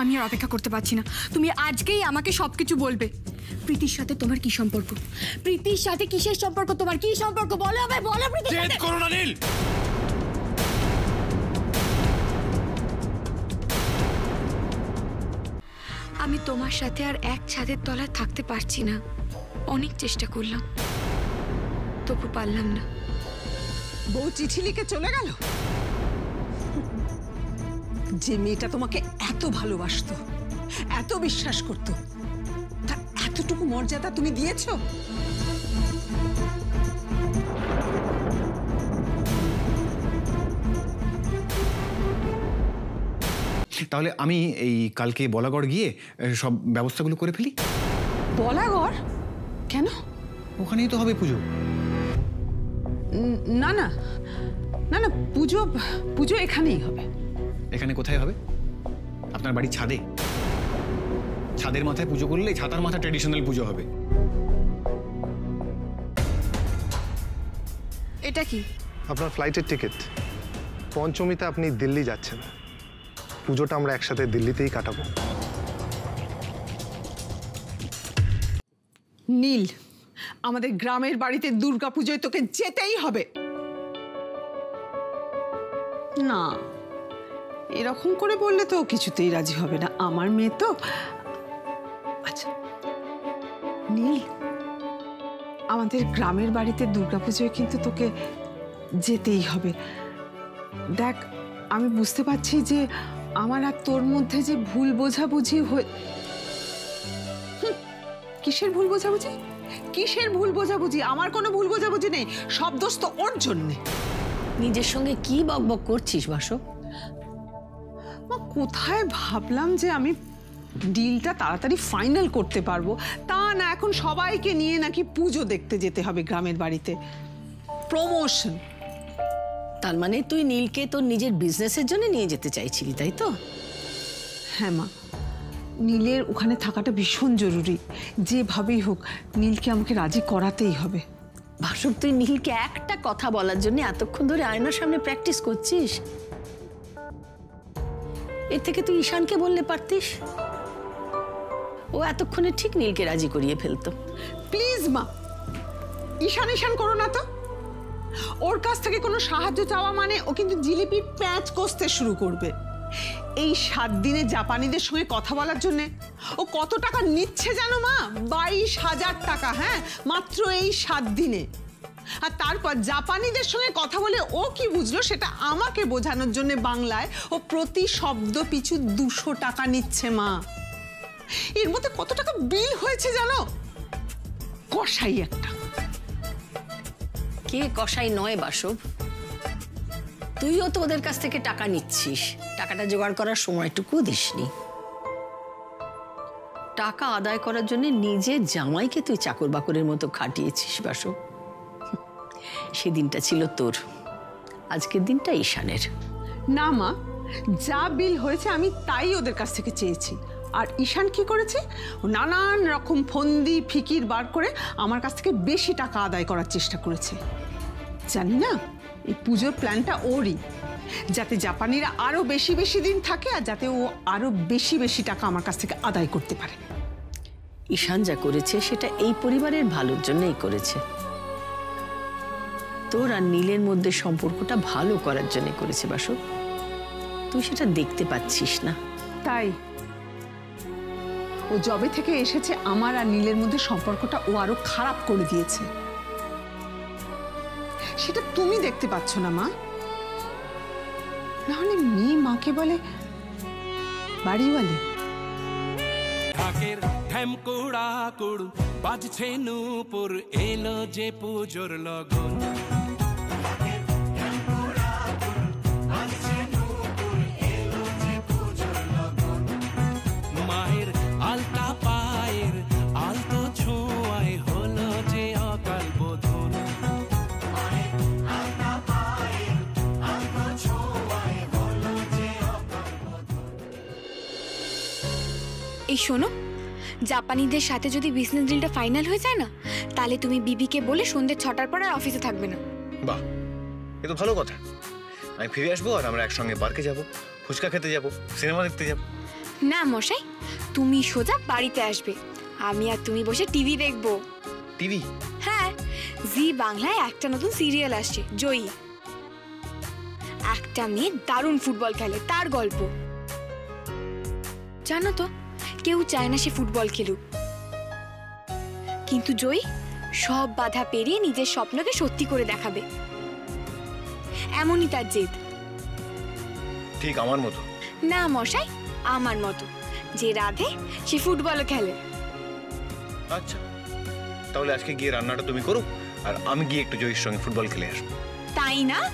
আমি আর অপেক্ষা করতে পারছি না। তুমি আজকেই আমাকে সবকিছু বলবে। প্রীতির সাথে তোমার কি সম্পর্ক? প্রীতির সাথে কিসের সম্পর্ক? তোমার কি সম্পর্ক? বলো আমায় বলো প্রীতির সাথে। করো না নীল। আমি তোমার সাথে আর এক ছাদের তলায় থাকতে পারছি না। অনেক চেষ্টা করলাম। তবু পারলাম না। বউ চিঠি লিখে চলে গেল? যে মেয়েটা তোমাকে এত ভালোবাসতো এত বিশ্বাস করত তার এতটুকু মর্যাদা তুমি দিয়েছ? তাহলে আমি এই কালকে বলাগড় গিয়ে সব ব্যবস্থাগুলো করে ফেলি? বলাগড়? কেন? ওখানেই তো হবে পুজো। না না। না না পুজো পুজো এখানেই হবে। এখানে কোথায় হবে? আপনার বাড়ির ছাদে? ছাদের মাথায় পুজো করলে ছাতার মাথা ট্রেডিশনাল পুজো হবে। এটা কি? আপনার ফ্লাইটের টিকিট পঞ্চমীতে আপনি দিল্লি যাচ্ছেন। পুজোটা আমরা একসাথে দিল্লিতেই কাটাবো। নীল আমাদের গ্রামের বাড়িতে দুর্গা পুজোয় তোকে যেতেই হবে। না। এরকম করে বললে তো কিছুতেই রাজি হবে না। আমার মেয়ে তো। আচ্ছা নীল, আমাদের গ্রামের বাড়িতে দুর্গাপুজোয় কিন্তু তোকে যেতেই হবে। দেখ, আমি বুঝতে পারছি যে আমার আর তোর মধ্যে যে ভুল বোঝাবুঝি হয়ে কিসের ভুল বোঝাবুঝি? কিসের ভুল বোঝাবুঝি? আমার কোনো ভুল বোঝাবুঝি নেই। সব দোষ তো ওর জন্যে। নিজের সঙ্গে কি বকবক করছিস বাসো মা কোথায় ভাবলাম যে আমি ডিলটা তাড়াতাড়ি ফাইনাল করতে পারব? তা না এখন সবাইকে নিয়ে নাকি পুজো দেখতে যেতে হবে গ্রামের বাড়িতে। প্রমোশন তার মানে তুই নীলকে তোর নিজের বিজনেসের জন্য নিয়ে যেতে চাইছিলি তাই তো? হ্যাঁ মা নীলের ওখানে থাকাটা ভীষণ জরুরি। যেভাবেই হোক নীলকে আমাকে রাজি করাতেই হবে। বাসব তুই নীলকে একটা কথা বলার জন্য এতক্ষণ ধরে আয়নার সামনে প্র্যাকটিস করছিস? এর থেকে তুই ঈশানকে বললে পারতিস? ও এতক্ষণে ঠিক নীলকে রাজি করিয়ে ফেলতো। প্লিজ, মা। ঈশান ঈশান করো না তো। ওর কাছ থেকে কোনো সাহায্য চাওয়া মানে ও কিন্তু জিলিপির প্যাঁচ কষতে শুরু করবে। এই সাত দিনে জাপানিদের সঙ্গে কথা বলার জন্য ও কত টাকা নিচ্ছে জানো, মা? বাইশ হাজার টাকা হ্যাঁ? মাত্র এই সাত দিনে। আর তারপর জাপানিদের সঙ্গে কথা বলে ও কি বুঝলো সেটা আমাকে বোঝানোর জন্য বাংলায় ও প্রতি শব্দ পিছু দুশো টাকা নিচ্ছে, মা। এর মধ্যে কত টাকা বিল হয়েছে জানো? কষাই একটা। কে কষাই নয় বাসব? তুইও তো ওদের কাছ থেকে টাকা নিচ্ছিস। টাকাটা জোগাড় করার সময়টুকু দিসনি। টাকা আদায় করার জন্য নিজের জামাইকে তুই চাকর বাকরের মতো খাটিয়েছিস বাসব। সেদিনটা ছিল তোর। আজকের দিনটা ঈশানের। না মা যা বিল হয়েছে আমি তাই ওদের কাছ থেকে চেয়েছি। আর ঈশান কি করেছে? নানান রকম ফন্দি ফিকির বার করে আমার কাছ থেকে বেশি টাকা আদায় করার চেষ্টা করেছে। জানি না এই পুজোর প্ল্যানটা ওরই। যাতে জাপানিরা আরও বেশি বেশি দিন থাকে আর যাতে ও আরও বেশি বেশি টাকা আমার কাছ থেকে আদায় করতে পারে। ঈশান যা করেছে সেটা এই পরিবারের ভালোর জন্যই করেছে। তোর আর নীলের মধ্যে সম্পর্কটা ভালো করার জন্য করেছে বাসু। তুই সেটা দেখতে পাচ্ছিস না। তাই? ও জবে থেকে এসেছে আমার আর নীলের মধ্যে সম্পর্কটা ও আরও খারাপ করে দিয়েছে। সেটা তুমি দেখতে পাচ্ছ না মা। নাহলে মেয়ে মাকে বলে বাড়িওয়ালি। ঢাকের কুড় বাজছে নূপুর এলো যে পুজোর লগন। এই শোনো জাপানিদের সাথে যদি বিজনেস ডিলটা ফাইনাল হয়ে যায় না তাহলে তুমি বিবিকে বলে সন্ধ্যে ছটার পর আর অফিসে থাকবে না। বাহ এ তো ভালো কথা। আমি ফিরে আসব আর আমরা একসঙ্গে পার্কে যাব ফুচকা খেতে যাব সিনেমা দেখতে যাব। না মশাই তুমি সোজা বাড়িতে আসবে। আমি আর তুমি বসে টিভি দেখব। টিভি হ্যাঁ জি বাংলায় একটা নতুন সিরিয়াল আসছে জয়ী। একটা মেয়ে দারুণ ফুটবল খেলে তার গল্প। জানো তো কেউ চায় না সে ফুটবল খেলুক। কিন্তু জয়ী সব বাধা পেরিয়ে নিজের স্বপ্নকে সত্যি করে দেখাবে। এমনই তার জেদ। ঠিক আমার মতো। না মশাই আমার মতো। যে রাধে সে ফুটবলও খেলে। আচ্ছা তাহলে আজকে গিয়ে রান্নাটা তুমি করো আর আমি গিয়ে একটু জয়ীর সঙ্গে ফুটবল খেলে আসব। তাই না?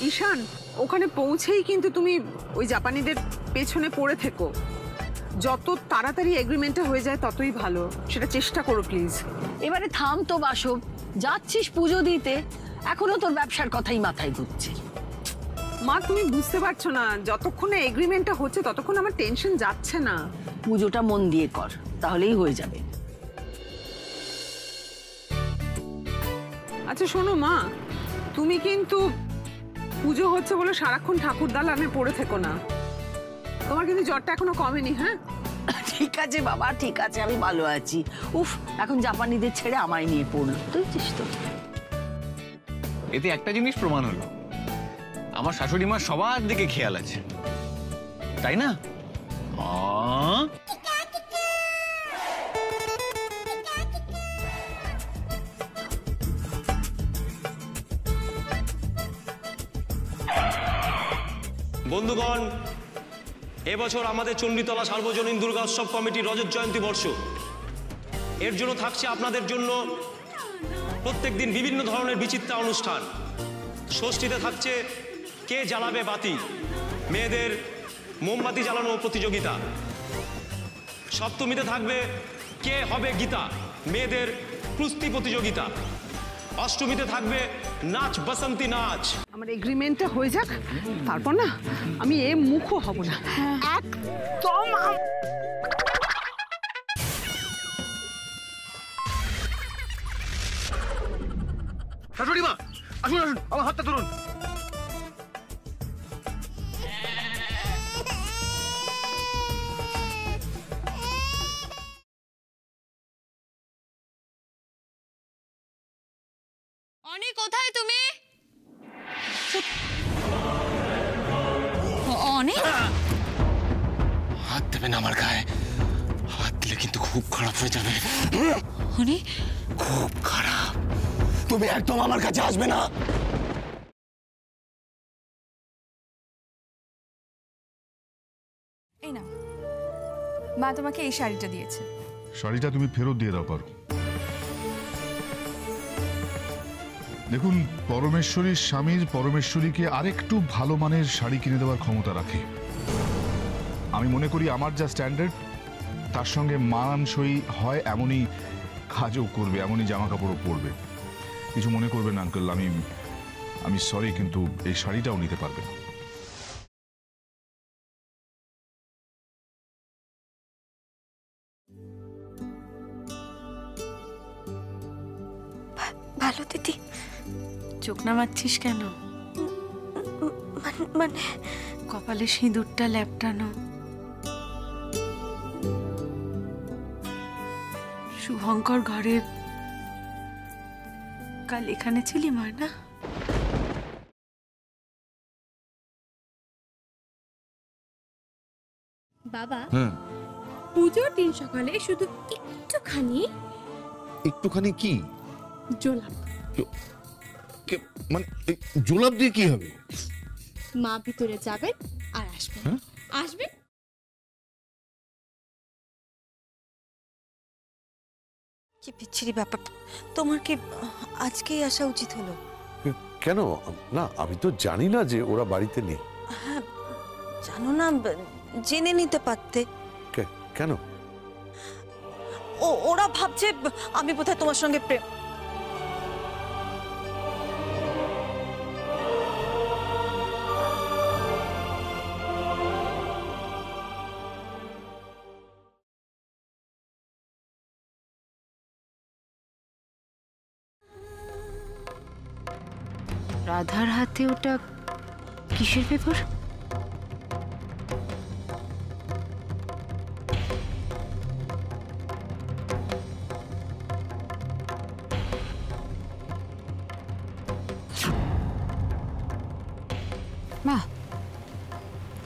ঈশান ওখানে পৌঁছেই কিন্তু তুমি ওই জাপানিদের পেছনে পড়ে থেকো। যত তাড়াতাড়ি এগ্রিমেন্টটা হয়ে যায় ততই ভালো। সেটা চেষ্টা করো প্লিজ এবারে থাম তো বাসব। যাচ্ছিস পুজো দিতে এখনও তোর ব্যবসার কথাই মাথায় ঘুরছে। মা তুমি বুঝতে পারছ না যতক্ষণে এগ্রিমেন্টটা হচ্ছে ততক্ষণ আমার টেনশন যাচ্ছে না। পুজোটা মন দিয়ে কর তাহলেই হয়ে যাবে। আচ্ছা শোনো মা তুমি কিন্তু পুজো হচ্ছে বলে সারাক্ষণ ঠাকুর দালানে পড়ে থেকো না। তোমার কিন্তু জ্বরটা এখনও কমেনি হ্যাঁ? ঠিক আছে বাবা ঠিক আছে আমি ভালো আছি। উফ এখন জাপানিদের ছেড়ে আমায় নিয়ে পড়ল। বুঝছিস তো। এতে একটা জিনিস প্রমাণ হলো। আমার শাশুড়ি মা সবার দিকে খেয়াল আছে। তাই না? আ? বন্ধুগণ, এবছর আমাদের চণ্ডীতলা সার্বজনীন দুর্গা উৎসব কমিটির রজত জয়ন্তী বর্ষ। এর জন্য থাকছে আপনাদের জন্য প্রত্যেকদিন বিভিন্ন ধরনের বিচিত্রা অনুষ্ঠান। ষষ্ঠীতে থাকছে কে জ্বালাবে বাতি? মেয়েদের মোমবাতি জ্বালানো প্রতিযোগিতা। সপ্তমীতে থাকবে কে হবে গীতা? মেয়েদের কুস্তি প্রতিযোগিতা। অষ্টমীতে থাকবে নাচ বসন্তী নাচ। আমার এগ্রিমেন্টটা হয়ে যাক তারপর না আমি এ মুখও হব না। একদম শাশুড়ি মা আসুন আসুন আমার হাতটা ধরুন। অনেক কোথায় তুমি? হাত দেবেন আমার গায়ে। হাত দিলে কিন্তু খুব খারাপ হয়ে যাবে। খুব খারাপ। তুমি একদম আমার কাছে আসবে না। এই নাও। মা তোমাকে এই শাড়িটা দিয়েছে। শাড়িটা তুমি ফেরত দিয়ে দাও পারো দেখুন পরমেশ্বরীর স্বামীর পরমেশ্বরীকে আরেকটু ভালো মানের শাড়ি কিনে দেওয়ার ক্ষমতা রাখে। আমি মনে করি আমার যা স্ট্যান্ডার্ড, তার সঙ্গে মানানসই হয়, এমনই কাজও করবে, এমনই জামা কাপড়ও পরবে। কিছু মনে করবে না আঙ্কেল আমি আমি সরি কিন্তু এই শাড়িটাও নিতে পারবে না। ভালো, দিদি। চোখ নামাচ্ছিস কেন? মানে কপালে সিঁদুরটা ল্যাপটানো। শুভঙ্কর ঘরে কাল এখানে ছিলি ময়না? বাবা পুজোর দিন সকালে শুধু একটুখানি একটুখানি কি? জোলাপ কে- মানে জোলাপ দিয়ে কি হবে? মা ভিতরে যাবেন আর আসবেন হ্যাঁ? আসবেন কি বিচ্ছিরি ব্যাপার। তোমার কি আজকেই আসা উচিত হলো? কেন? না আমি তো জানি না যে ওরা বাড়িতে নেই। হ্যাঁ জানো না জেনে নিতে পারতে। কেন? ও ওরা ভাবছে আমি বোধহয় তোমার সঙ্গে প্রেম হাতে ওটা কিসের পেপার?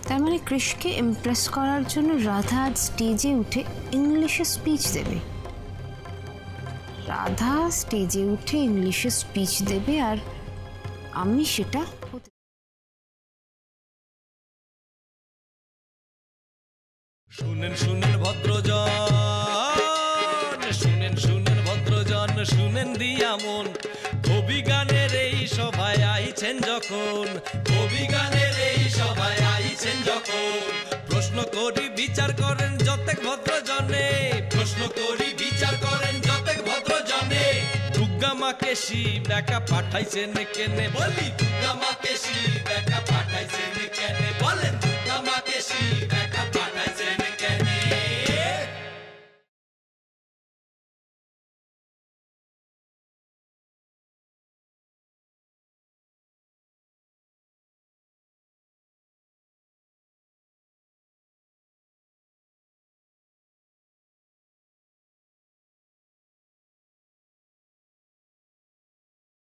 তার মানে কৃষকে ইমপ্রেস করার জন্য রাধা আজ স্টেজে উঠে ইংলিশে স্পিচ দেবে। রাধা স্টেজে উঠে ইংলিশে স্পিচ দেবে আর আমি সেটা শুনেন শুনেন ভদ্রজন, শুনেন শুনেন ভদ্রজন, শুনেন কবি গানের এই সভায় আইছেন যখন, কবি গানের এই সভায় আইছেন যখন। প্রশ্ন করি, বিচার করেন যতেক ভদ্রজনে, প্রশ্ন করি, বিচার করেন দুর্গা মাকে শিব একা পাঠাইছেন কেনে বলি? দুর্গা মাকে শিব